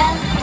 난